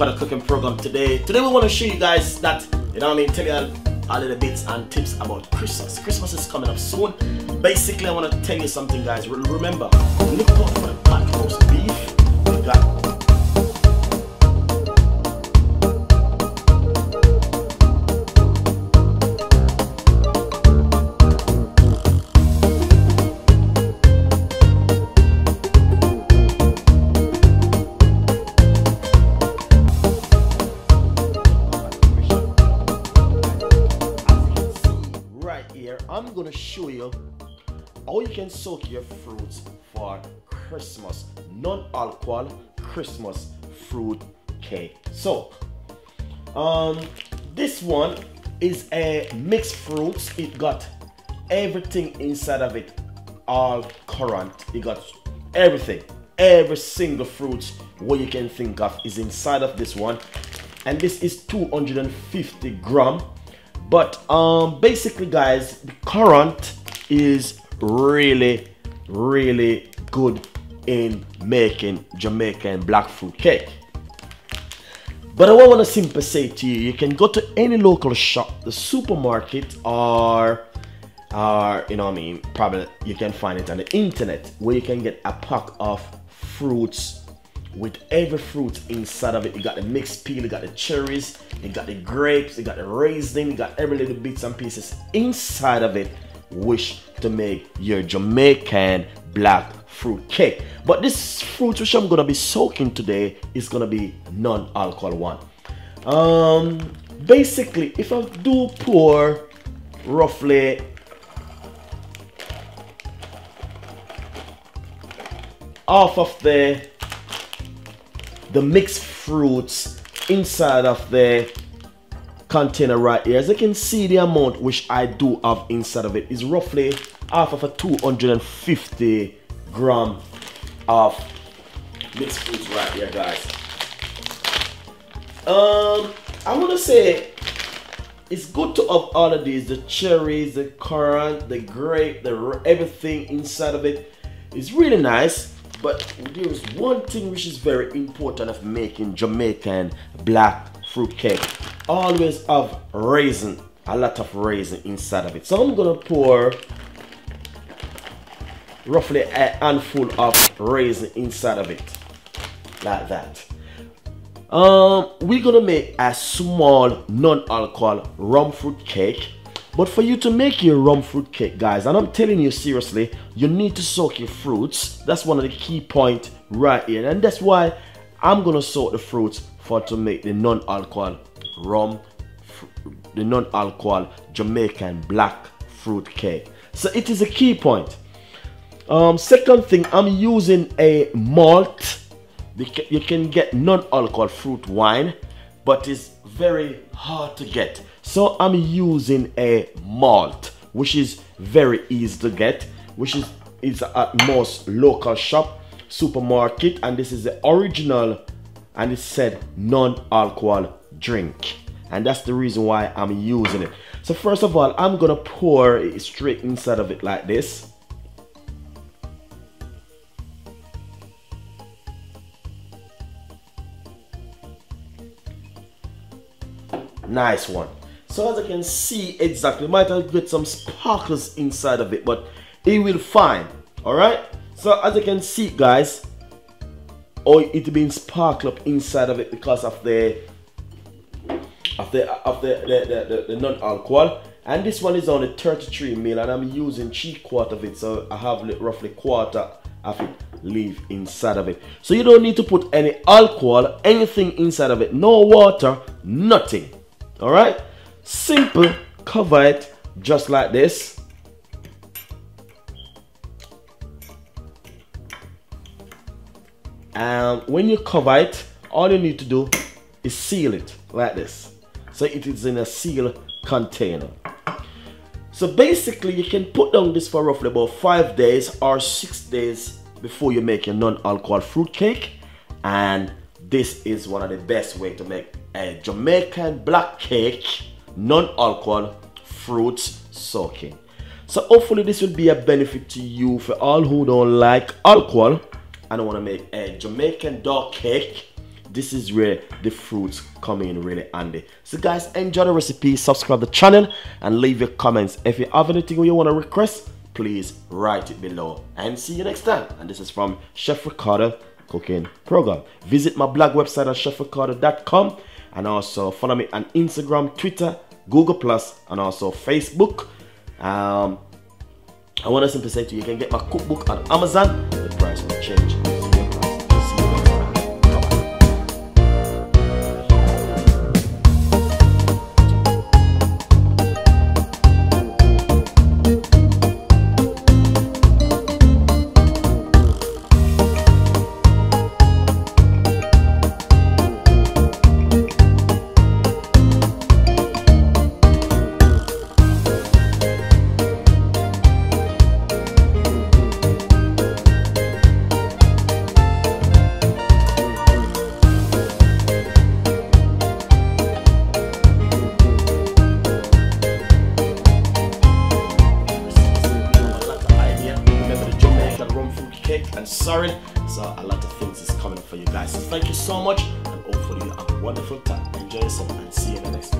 Cutter Cooking Program today. Today we want to show you guys that, you know what I mean, tell you a little bits and tips about Christmas. Christmas is coming up soon. Basically, I want to tell you something guys. Remember, look out for the roast beef. I'm gonna show you how you can soak your fruits for Christmas non-alcohol Christmas fruit cake. So, um, this one is a mixed fruits. It got everything inside of it, all currant. It got everything, every single fruit what you can think of is inside of this one, and this is 250 gram but um, basically, guys, the currant is really, really good in making Jamaican black fruit cake. But I want to simply say to you, you can go to any local shop, the supermarket, or, or you know what I mean, probably you can find it on the internet where you can get a pack of fruits with every fruit inside of it. You got the mixed peel, you got the cherries, you got the grapes, you got the raisin, you got every little bits and pieces inside of it wish to make your Jamaican black fruit cake. But this fruit which I'm gonna be soaking today is gonna be non-alcohol one. Um, basically, if I do pour roughly half of the the mixed fruits inside of the container right here. As you can see the amount which I do have inside of it is roughly half of a 250 gram of mixed fruits right here guys. Um, I want to say it's good to have all of these the cherries the currant the grape the everything inside of it it's really nice but there is one thing which is very important of making Jamaican black fruit cake. Always have raisin, a lot of raisin inside of it. So I'm gonna pour roughly a handful of raisin inside of it, like that. Um, we're gonna make a small non-alcohol rum fruit cake but for you to make your rum fruit cake, guys, and I'm telling you seriously, you need to soak your fruits. That's one of the key points right here. And that's why I'm gonna soak the fruits for to make the non-alcohol rum, the non-alcohol Jamaican black fruit cake. So it is a key point. Um, second thing, I'm using a malt. You can get non-alcohol fruit wine, but it's very hard to get. So I'm using a malt, which is very easy to get, which is, is at most local shop, supermarket, and this is the original, and it said non-alcohol drink. And that's the reason why I'm using it. So first of all, I'm gonna pour it straight inside of it like this. Nice one. So as I can see exactly, might have get some sparkles inside of it, but it will fine. Alright? So as you can see guys, oh it being sparkled up inside of it because of the of the of the the, the, the, the non-alcohol. And this one is only 33 mil and I'm using three quarter of it. So I have roughly quarter of it leave inside of it. So you don't need to put any alcohol, anything inside of it. No water, nothing. Alright? Simple cover it just like this. And when you cover it all you need to do is seal it like this. So it is in a sealed container. So basically you can put down this for roughly about five days or six days before you make your non-alcohol fruit cake and this is one of the best way to make a Jamaican black cake non-alcohol fruit soaking. So hopefully this will be a benefit to you for all who don't like alcohol and want to make a Jamaican dog cake. this is where the fruits come in really handy. So guys, enjoy the recipe, subscribe the channel and leave your comments. If you have anything you want to request, please write it below. And see you next time. And this is from Chef Ricardo Cooking Program. Visit my blog website at chefricardo.com and also follow me on Instagram, Twitter, Google Plus, and also Facebook. Um, I want to simply say to you, you can get my cookbook on Amazon. The price will change. Sorry. So a lot of things is coming for you guys. So thank you so much and hopefully you have a wonderful time. Enjoy yourself and see you in the next bye.